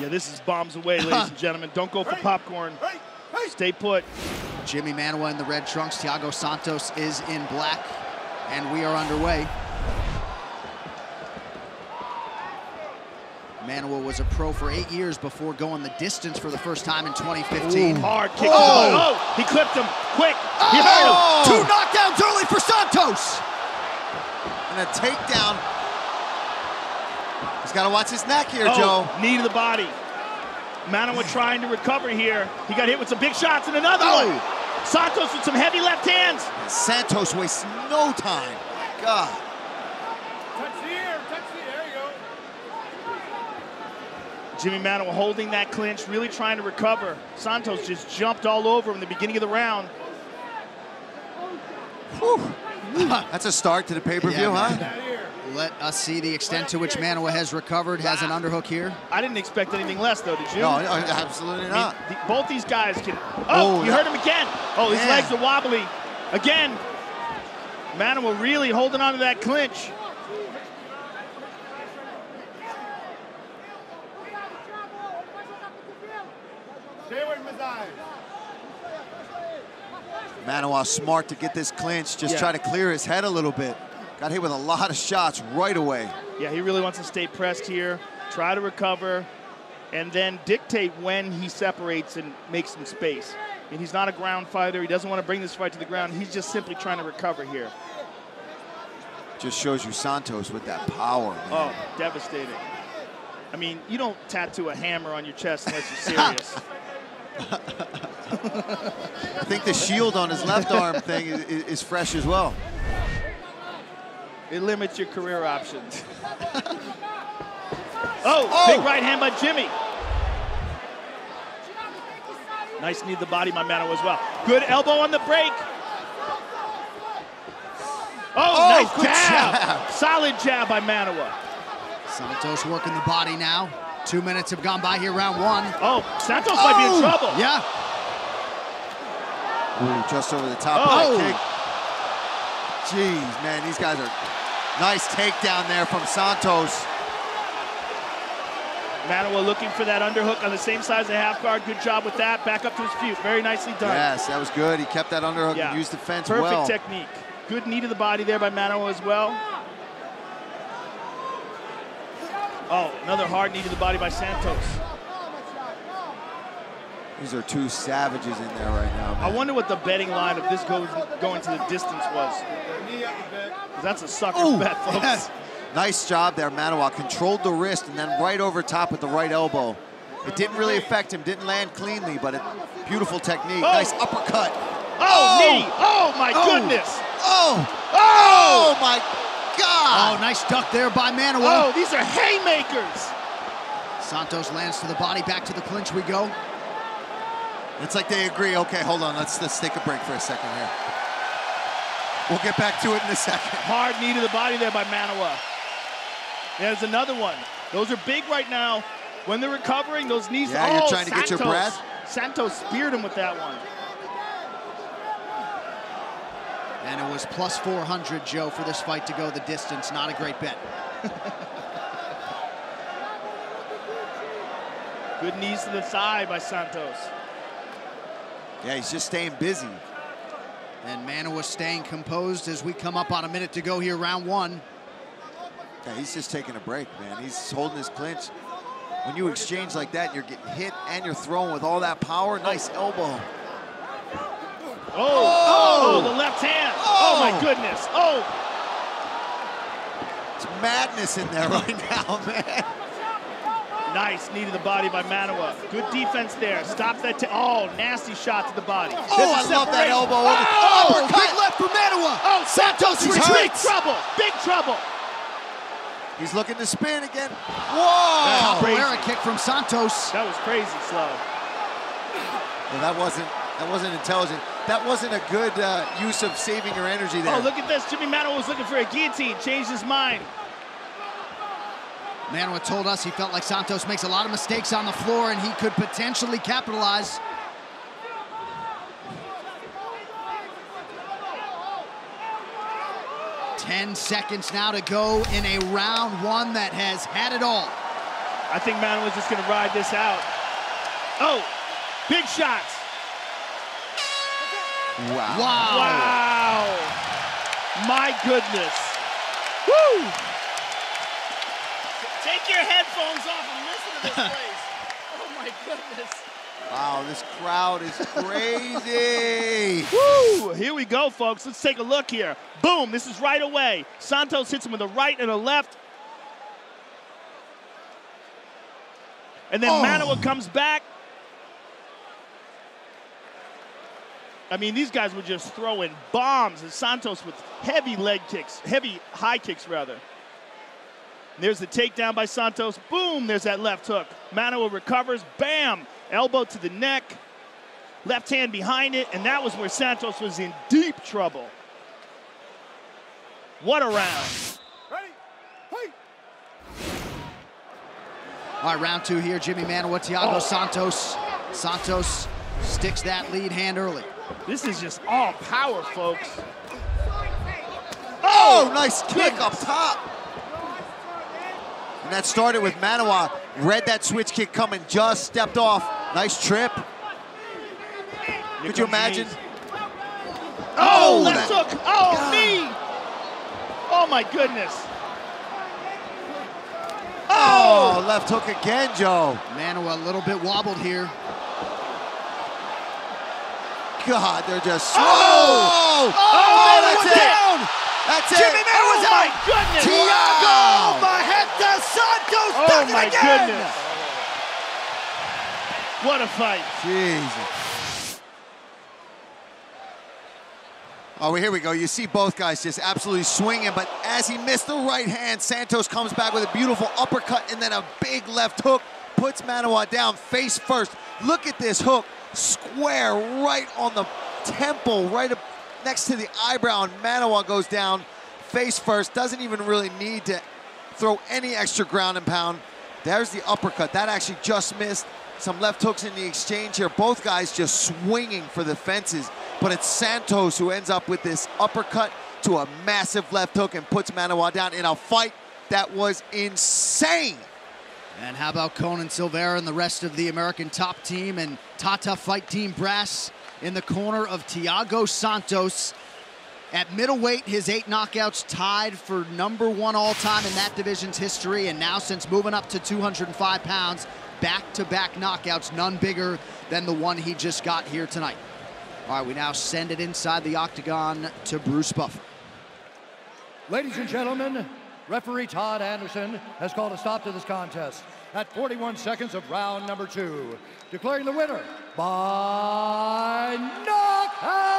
Yeah, this is bombs away, ladies and gentlemen. Don't go for popcorn. Stay put. Jimi Manuwa in the red trunks. Thiago Santos is in black. And we are underway. Manuwa was a pro for eight years before going the distance for the first time in 2015. Ooh. Hard kick. Oh. oh, he clipped him. Quick. He oh. Two knockdowns early for Santos. And a takedown. He's got to watch his neck here, oh, Joe. Knee to the body. Manuwa trying to recover here. He got hit with some big shots and another oh. one. Santos with some heavy left hands. Santos wastes no time. God. Touch the air. Touch the air. There you go. Jimi Manuwa holding that clinch, really trying to recover. Santos just jumped all over him in the beginning of the round. Whew. That's a start to the pay-per-view, yeah, huh? Let us see the extent to which Manuwa has recovered. Has an underhook here. I didn't expect anything less, though. Did you? No, absolutely not. I mean, the, both these guys can. Oh, oh you that, heard him again. Oh, his man. legs are wobbly. Again, Manuwa really holding on to that clinch. Manuwa smart to get this clinch, just yeah. try to clear his head a little bit. Got hit with a lot of shots right away. Yeah, he really wants to stay pressed here, try to recover, and then dictate when he separates and makes some space. And he's not a ground fighter. He doesn't want to bring this fight to the ground. He's just simply trying to recover here. Just shows you Santos with that power. Man. Oh, devastating. I mean, you don't tattoo a hammer on your chest unless you're serious. I think the shield on his left arm thing is, is fresh as well. It limits your career options. oh, oh, big right hand by Jimi. Nice knee to the body by Manuwa as well. Good elbow on the break. Oh, oh nice jab. jab. Solid jab by Manuwa. Santos working the body now. Two minutes have gone by here, round one. Oh, Santos oh, might be in oh! trouble. Yeah. Ooh, just over the top oh. of that kick. Jeez, man, these guys are nice takedown there from Santos. Manuwa looking for that underhook on the same side as the half guard. Good job with that. Back up to his feet. Very nicely done. Yes, that was good. He kept that underhook yeah. and used the fence Perfect well. Perfect technique. Good knee to the body there by Manuwa as well. Oh, another hard knee to the body by Santos. These are two savages in there right now. Man. I wonder what the betting line of this goes going to the distance was. That's a sucker Ooh, bet, folks. Yes. Nice job there, Manuwa. Controlled the wrist and then right over top with the right elbow. It didn't really affect him, didn't land cleanly, but a beautiful technique. Oh. Nice uppercut. Oh, oh, knee. Oh, my oh. goodness. Oh. Oh, oh my God! Oh, nice duck there by Manuwa. Oh, these are haymakers. Santos lands to the body, back to the clinch we go. It's like they agree, okay, hold on, let's, let's take a break for a second here. We'll get back to it in a second. Hard knee to the body there by Manuwa. There's another one. Those are big right now. When they're recovering, those knees. Yeah, oh, you're trying to get your breath. Santos speared him with that one. And it was plus 400, Joe, for this fight to go the distance. Not a great bet. Good knees to the thigh by Santos. Yeah, he's just staying busy. And Manuwa staying composed as we come up on a minute to go here, round one. Yeah, he's just taking a break, man. He's holding his clinch. When you exchange like that, you're getting hit and you're throwing with all that power. Nice elbow. Oh, oh, oh the left hand. Oh. oh. my goodness. Oh. It's madness in there right now, man. Nice knee to the body by Manuwa. Good defense there. Stop that. oh, nasty shot to the body. Oh, I love that elbow. Oh, oh big left for Manuwa. Oh, Santos retreats. Big trouble. Big trouble. He's looking to spin again. Whoa! Capoeira kick from Santos. That was crazy slow. Well, that wasn't that wasn't intelligent. That wasn't a good uh, use of saving your energy there. Oh, look at this. Jimi Manuwa was looking for a guillotine, changed his mind. Manuwa told us he felt like Santos makes a lot of mistakes on the floor and he could potentially capitalize. Ten seconds now to go in a round one that has had it all. I think Manuwa's just going to ride this out. Oh, big shots. Wow. Wow. Wow. My goodness. Woo! Take your headphones off and listen to this place. oh my goodness. Wow, this crowd is crazy. Woo! Here we go, folks. Let's take a look here. Boom, this is right away. Santos hits him with a right and a left. And then Oh. Manuwa comes back. I mean, these guys were just throwing bombs, and Santos with heavy leg kicks, heavy high kicks, rather. There's the takedown by Santos. Boom, there's that left hook. Manuwa recovers. Bam, elbow to the neck. Left hand behind it, and that was where Santos was in deep trouble. What a round. All right, round two here. Jimi Manuwa, Thiago Oh. Santos. Santos sticks that lead hand early. This is just all power, folks. Oh, oh nice kick up top. And that started with Manuwa. Read that switch kick coming, just stepped off. Nice trip. Here Could you imagine? Hayes. Oh, Oh, left that- hook. Oh, God. knee. Oh, my goodness. Oh, oh, left hook again, Joe. Manuwa a little bit wobbled here. God, they're just. Oh! Oh, Oh, that's it. down! That's Jimi it. Manuwa's Oh, my out! goodness. Thiago Wow. Santos Oh, does it my again! goodness. What a fight. Jesus. Oh, well, here we go. You see both guys just absolutely swinging, but as he missed the right hand, Santos comes back with a beautiful uppercut and then a big left hook, puts Manuwa down face first. Look at this hook, square right on the temple, right up next to the eyebrow, and Manuwa goes down face first. Doesn't even really need to throw any extra ground and pound. There's the uppercut. That actually just missed. Some left hooks in the exchange here. Both guys just swinging for the fences. But it's Santos who ends up with this uppercut to a massive left hook and puts Manuwa down in a fight that was insane. And how about Conan Silveira and the rest of the American top team and Tata Fight Team brass in the corner of Thiago Santos. At middleweight, his eight knockouts tied for number one all time in that division's history. And now, since moving up to 205 pounds, back to back knockouts, none bigger than the one he just got here tonight. All right, we now send it inside the octagon to Bruce Buffer. Ladies and gentlemen, referee Todd Anderson has called a stop to this contest at 41 seconds of round number two, declaring the winner by knockout